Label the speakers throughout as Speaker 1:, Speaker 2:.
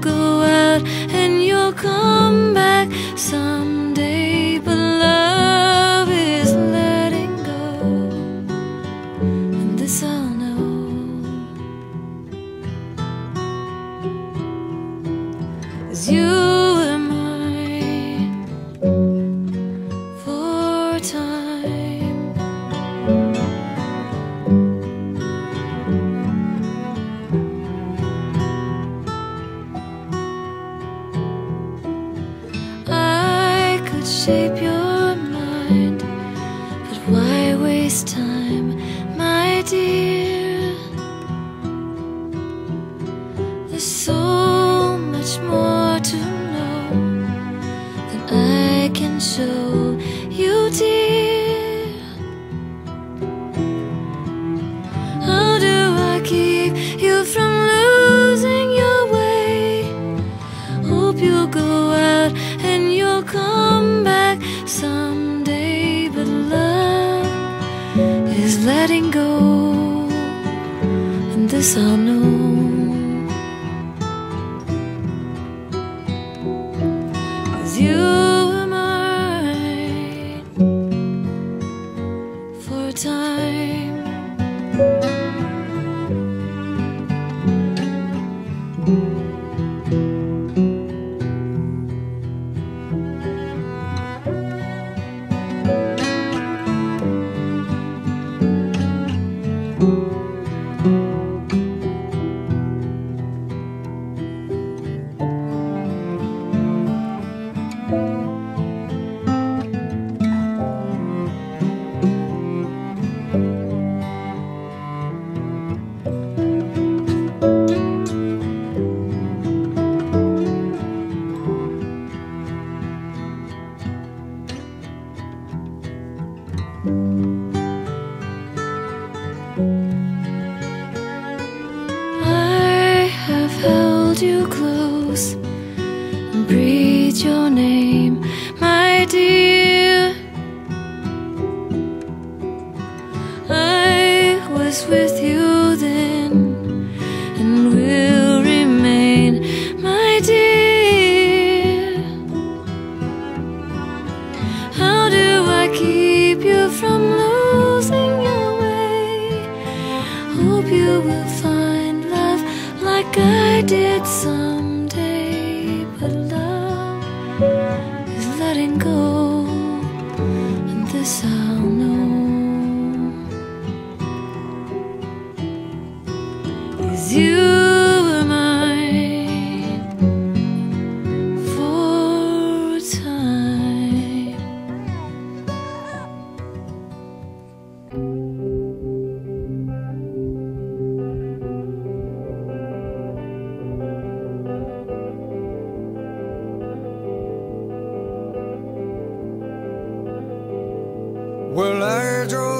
Speaker 1: Go out and you'll come back someday. Someday. But love is letting go, and this I'll know. Held you close and breathed your name, my dear. I was with I did someday. But love is letting go, and this I'll know. Is you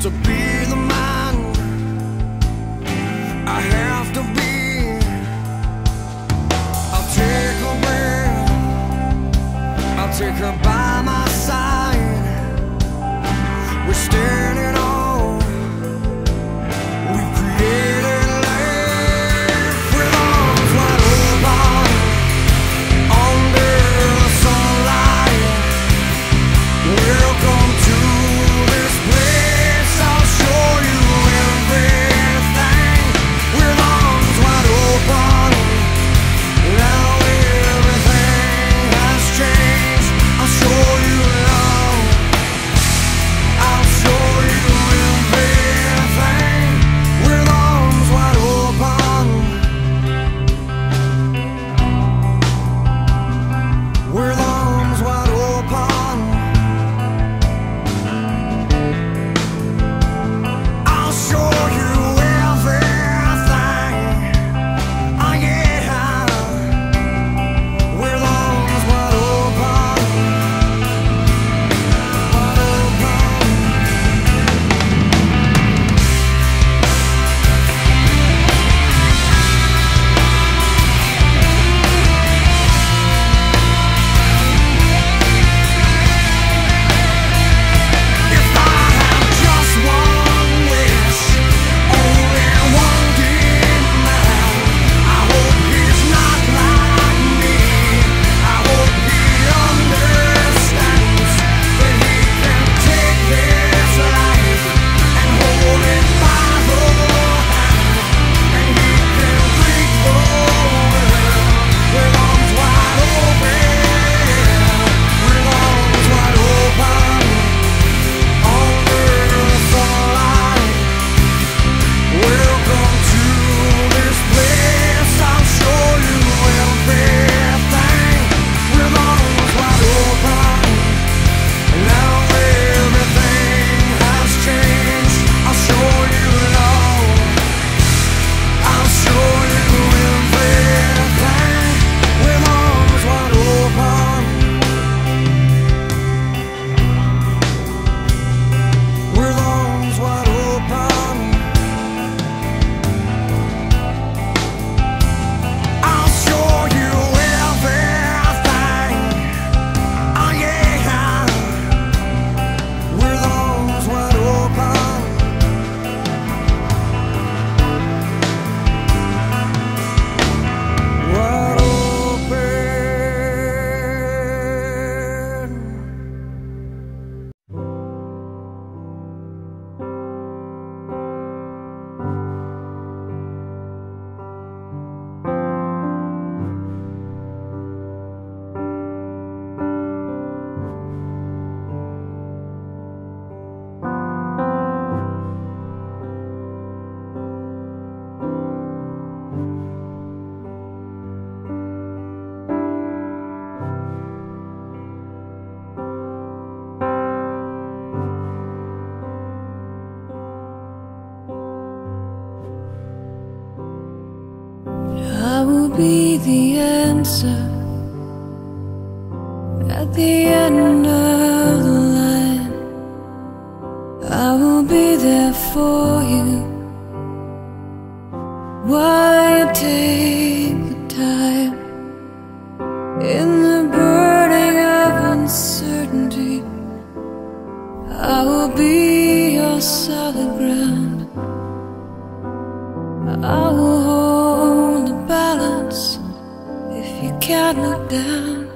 Speaker 2: to be the man I have to be. I'll take a breath, I'll take her by
Speaker 1: there for you you take the time in the burning of uncertainty. I will be your solid ground. I will hold the balance if you can't look down.